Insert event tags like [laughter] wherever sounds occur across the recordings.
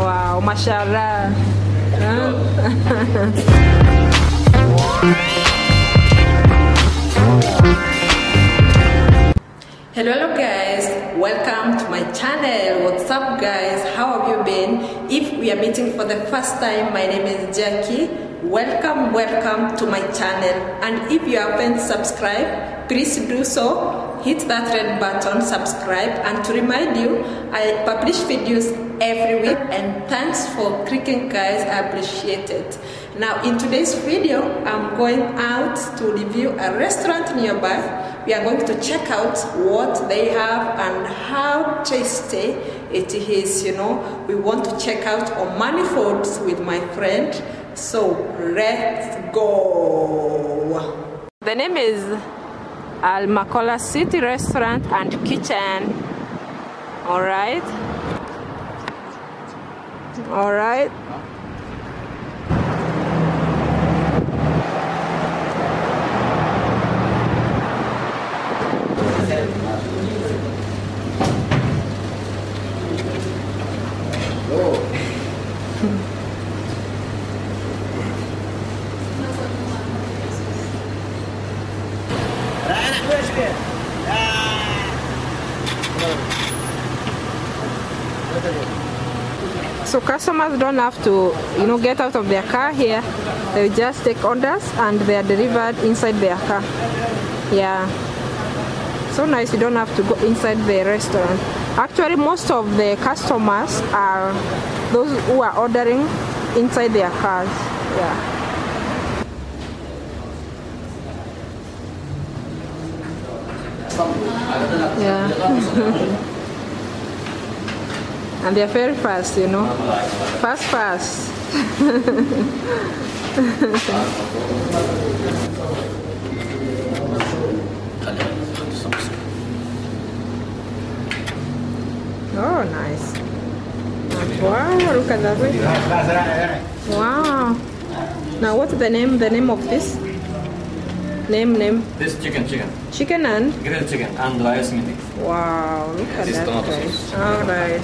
Wow, mashallah. Hello, hello guys, welcome to my channel. What's up guys? How have you been? If we are meeting for the first time, my name is Jackie. Welcome, welcome to my channel. And if you haven't subscribed, please do so. Hit that red button, subscribe, and to remind you, I publish videos every week. And thanks for clicking, guys. I appreciate it. Now, in today's video, I'm going out to review a restaurant nearby. We are going to check out what they have and how tasty it is. You know, we want to check out Omani Foods with my friend. So let's go. The name is Al Makola City Restaurant and Kitchen. All right. All right. So customers don't have to, you know, get out of their car here. They just take orders and they are delivered inside their car. Yeah. So nice, you don't have to go inside the restaurant. Actually, most of the customers are those who are ordering inside their cars. Yeah. Yeah. [laughs] and they're very fast, you know. Fast, fast. [laughs] oh, nice. Wow, look at that. Wow. Now, what's the name? The name of this? Name, name. This chicken, chicken, Chicken and grilled chicken and rice meaty. wow, look at This is that tomato sauce. All right.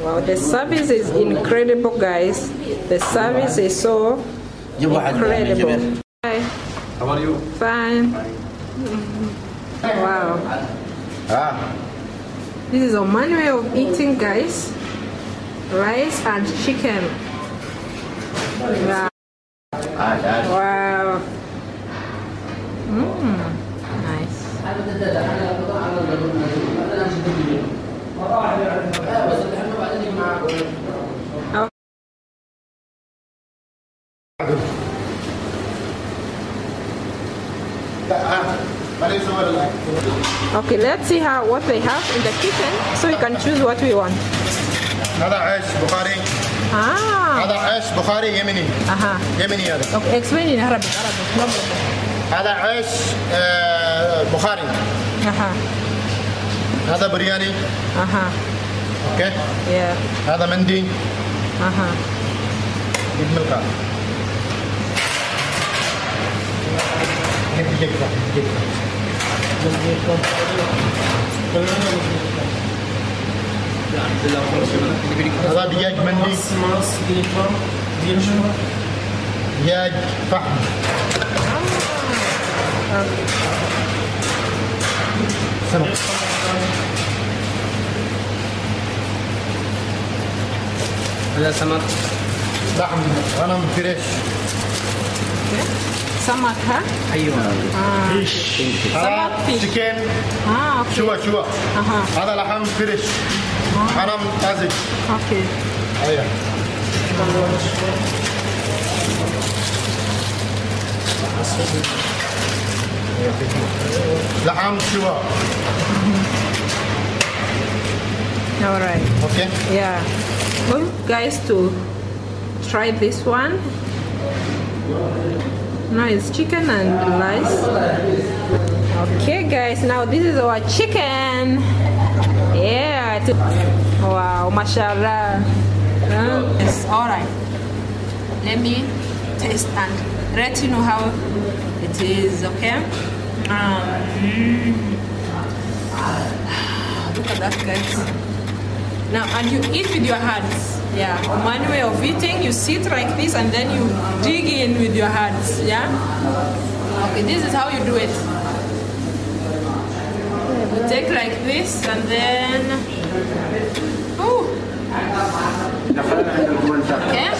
Wow, the service is incredible, guys. The service is so incredible. How are you? fine. Wow. Ah, This is a manual of eating, guys. Rice and chicken. Wow. Wow. Mmm. Nice. Okay, let's see how what they have in the kitchen so we can choose what we want. هذا عيش بخاري Ah. هذا عيش بخاري يمني Aha. يمني هذا Okay, explain in Arabic. Arabic. هذا عيش آه، بخاري Aha. هذا برياني Aha. أوكي Yeah. هذا مندي Aha. جيب ملقا هذا دجاج مندي دجاج فحم سمك هذا سمك لحم. غنم فريش Samak, huh? Ayun. Ah. Fish. Samak ah, fish. Chicken. Ah, okay. Shuwa, shuwa. Aha. هذا لحم فريش. Haram tazik. Okay. أيوه. لحم شوا. All right. Okay. Yeah. I guys to try this one. Now it's chicken and rice. Okay, guys. Now this is our chicken. Yeah. Wow, mashallah. Uh, yes, all right. Let me taste and let you know how it is. Okay. Um, mm. look at that, guys. Now, and you eat with your hands. Yeah, one way of eating, you sit like this and then you dig in with your hands. Yeah. Okay, this is how you do it. You take like this and then. Ooh. Okay.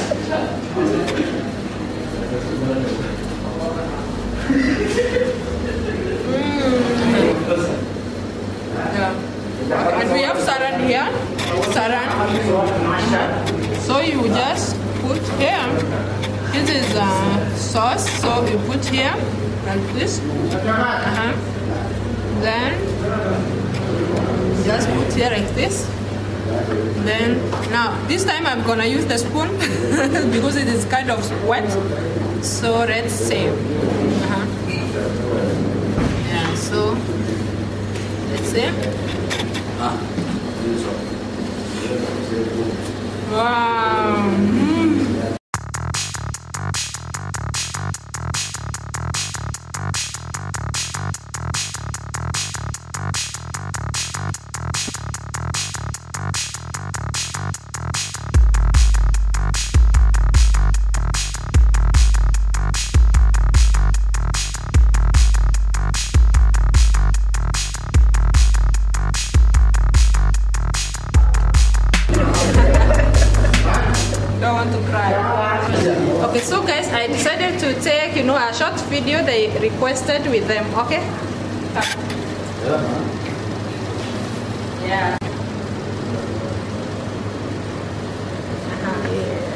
Mm. Yeah. Okay, and we have saran here. Saran. So you just put here. This is uh, sauce. So you put here like this. Uh-huh. Then just put here like this. Then now this time I'm gonna use the spoon [laughs] because it is kind of wet. So let's see. Uh-huh. Yeah. So let's see. Wow. Mm. Requested with them, okay? Yeah. Uh-huh.